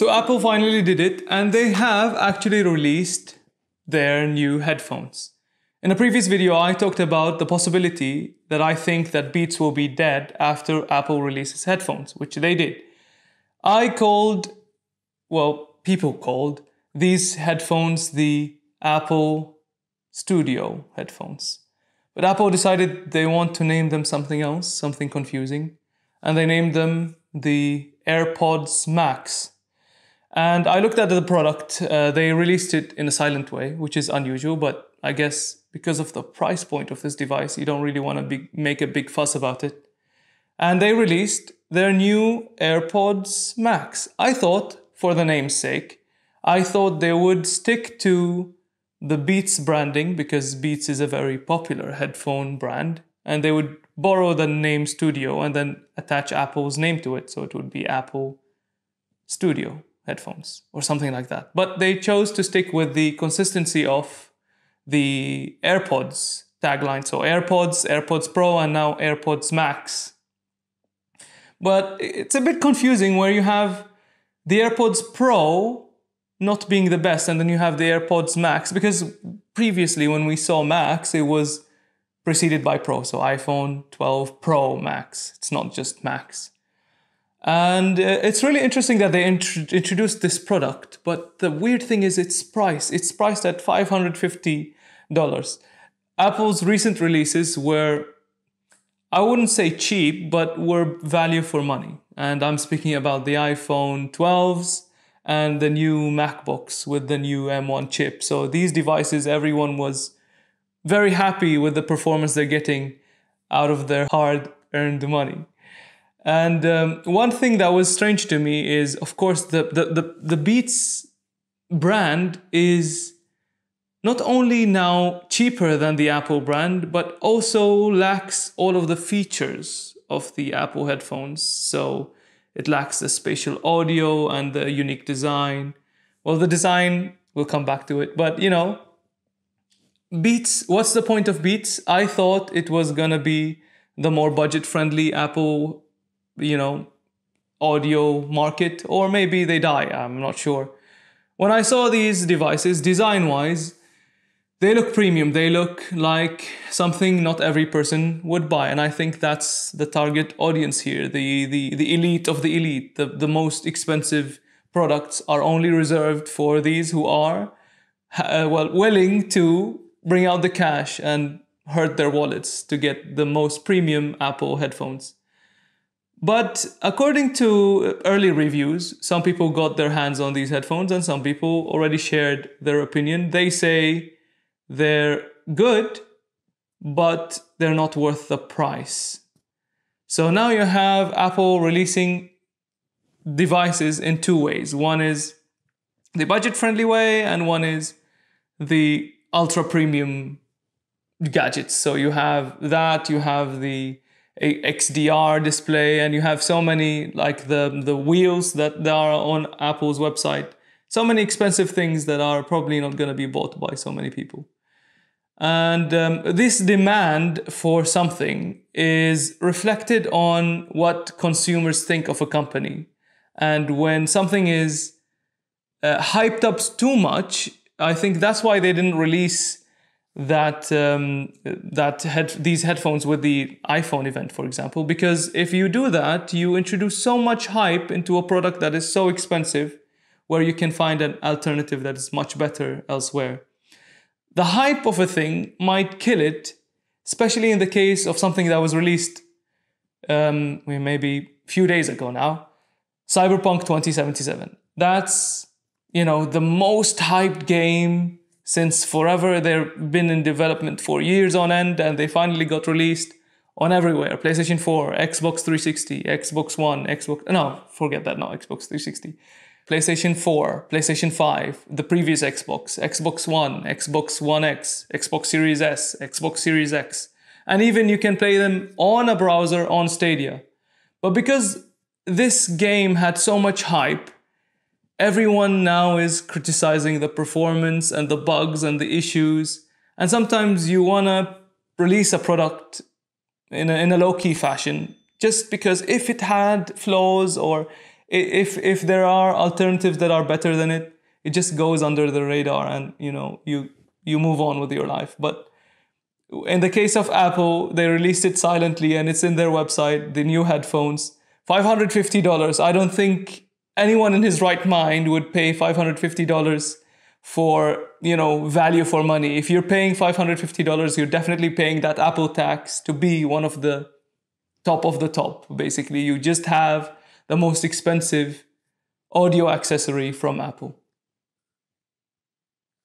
So Apple finally did it, and they have actually released their new headphones. In a previous video, I talked about the possibility that I think that Beats will be dead after Apple releases headphones, which they did. I called, well, people called these headphones the Apple Studio headphones. But Apple decided they want to name them something else, something confusing, and they named them the AirPods Max. And I looked at the product. Uh, they released it in a silent way, which is unusual, but I guess because of the price point of this device, you don't really want to make a big fuss about it. And they released their new AirPods Max. I thought, for the name's sake, I thought they would stick to the Beats branding because Beats is a very popular headphone brand, and they would borrow the name Studio and then attach Apple's name to it. So it would be Apple Studio headphones or something like that. But they chose to stick with the consistency of the AirPods tagline. So AirPods, AirPods Pro, and now AirPods Max. But it's a bit confusing where you have the AirPods Pro not being the best, and then you have the AirPods Max because previously when we saw Max, it was preceded by Pro. So iPhone 12 Pro Max. It's not just Max. And uh, it's really interesting that they int- introduced this product, but the weird thing is its price. It's priced at $550. Apple's recent releases were, I wouldn't say cheap, but were value for money. And I'm speaking about the iPhone 12s and the new MacBooks with the new M1 chip. So these devices, everyone was very happy with the performance they're getting out of their hard earned money. And um, one thing that was strange to me is, of course, the, the, the, the Beats brand is not only now cheaper than the Apple brand, but also lacks all of the features of the Apple headphones. So it lacks the spatial audio and the unique design. Well, the design, we'll come back to it, but you know, Beats, what's the point of Beats? I thought it was gonna be the more budget friendly Apple you know, audio market, or maybe they die, I'm not sure. When I saw these devices, design wise, they look premium. They look like something not every person would buy. And I think that's the target audience here the, the, the elite of the elite. The, the most expensive products are only reserved for these who are, uh, well, willing to bring out the cash and hurt their wallets to get the most premium Apple headphones. But according to early reviews, some people got their hands on these headphones and some people already shared their opinion. They say they're good, but they're not worth the price. So now you have Apple releasing devices in two ways. One is the budget friendly way, and one is the ultra premium gadgets. So you have that, you have the XDR display, and you have so many like the the wheels that there are on Apple's website. So many expensive things that are probably not going to be bought by so many people. And um, this demand for something is reflected on what consumers think of a company. And when something is uh, hyped up too much, I think that's why they didn't release that um, that head these headphones with the iPhone event, for example, because if you do that, you introduce so much hype into a product that is so expensive, where you can find an alternative that is much better elsewhere. The hype of a thing might kill it, especially in the case of something that was released um, maybe a few days ago now, Cyberpunk 2077. That's you know the most hyped game since forever they've been in development for years on end and they finally got released on everywhere PlayStation 4, Xbox 360, Xbox One, Xbox. No, forget that, no, Xbox 360. PlayStation 4, PlayStation 5, the previous Xbox, Xbox One, Xbox One X, Xbox Series S, Xbox Series X. And even you can play them on a browser on Stadia. But because this game had so much hype, everyone now is criticizing the performance and the bugs and the issues. And sometimes you want to release a product in a, in a low key fashion just because if it had flaws or if if there are alternatives that are better than it, it just goes under the radar and you know you you move on with your life. But in the case of Apple, they released it silently and it's in their website, the new headphones. $550. I don't think anyone in his right mind would pay $550 for, you know, value for money. If you're paying $550, you're definitely paying that Apple tax to be one of the top of the top. Basically, you just have the most expensive audio accessory from Apple.